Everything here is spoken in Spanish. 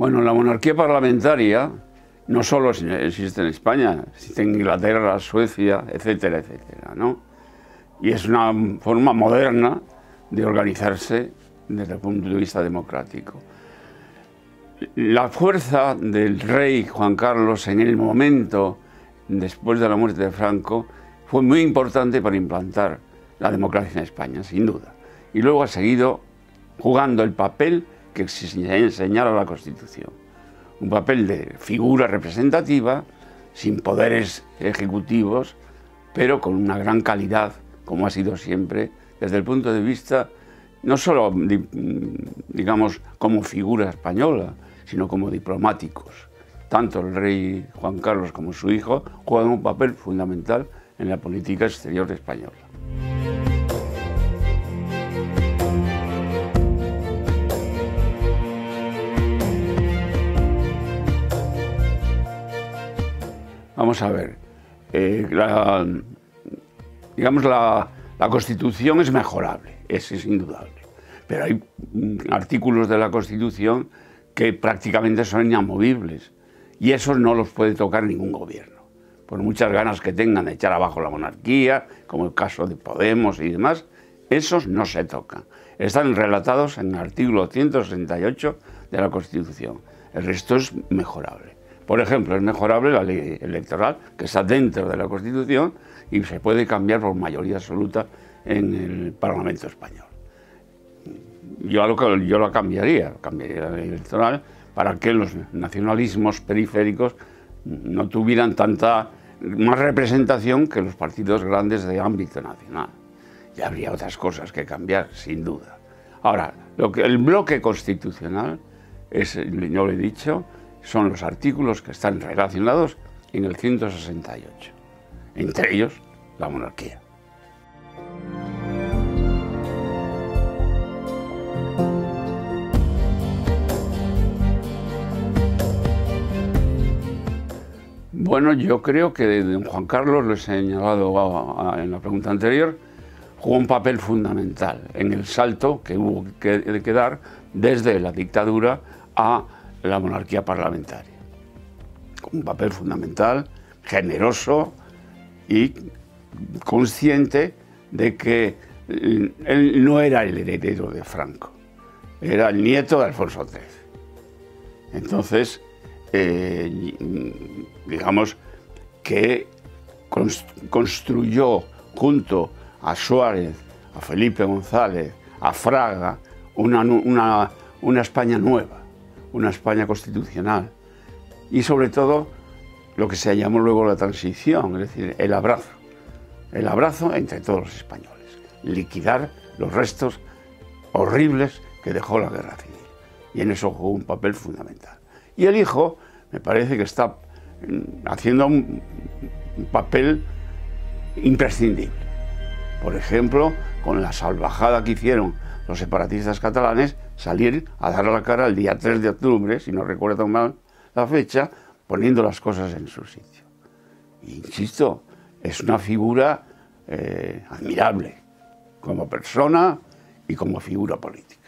Bueno, la monarquía parlamentaria no solo existe en España, existe en Inglaterra, Suecia, etcétera, etcétera, ¿no? Y es una forma moderna de organizarse desde el punto de vista democrático. La fuerza del rey Juan Carlos en el momento después de la muerte de Franco fue muy importante para implantar la democracia en España, sin duda. Y luego ha seguido jugando el papel que señala la Constitución. Un papel de figura representativa, sin poderes ejecutivos, pero con una gran calidad, como ha sido siempre, desde el punto de vista no solo, digamos, como figura española, sino como diplomáticos. Tanto el rey Juan Carlos como su hijo juegan un papel fundamental en la política exterior española. Vamos a ver, eh, digamos la, la Constitución es mejorable, es, es indudable, pero hay mm, artículos de la Constitución que prácticamente son inamovibles y esos no los puede tocar ningún gobierno. Por muchas ganas que tengan de echar abajo la monarquía, como el caso de Podemos y demás, esos no se tocan. Están relatados en el artículo 168 de la Constitución. El resto es mejorable. Por ejemplo, es mejorable la ley electoral, que está dentro de la Constitución y se puede cambiar por mayoría absoluta en el Parlamento español. Yo lo, yo lo cambiaría, cambiaría la ley electoral para que los nacionalismos periféricos no tuvieran tanta más representación que los partidos grandes de ámbito nacional. Y habría otras cosas que cambiar, sin duda. Ahora, lo que, el bloque constitucional, es, yo lo he dicho, son los artículos que están relacionados en el 168, entre ellos la monarquía. Bueno, yo creo que don Juan Carlos, lo he señalado en la pregunta anterior, jugó un papel fundamental en el salto que hubo que dar desde la dictadura a la monarquía parlamentaria. Un papel fundamental, generoso y consciente de que eh, él no era el heredero de Franco, era el nieto de Alfonso XIII. Entonces, eh, digamos que construyó junto a Suárez, a Felipe González, a Fraga, una, una España nueva una España constitucional y sobre todo lo que se llamó luego la transición, es decir, el abrazo, el abrazo entre todos los españoles, liquidar los restos horribles que dejó la guerra civil. Y en eso jugó un papel fundamental. Y el hijo me parece que está mm, haciendo un papel imprescindible. Por ejemplo, con la salvajada que hicieron los separatistas catalanes salir a dar la cara el día 3 de octubre, si no recuerdo mal la fecha, poniendo las cosas en su sitio. insisto, es una figura eh, admirable como persona y como figura política.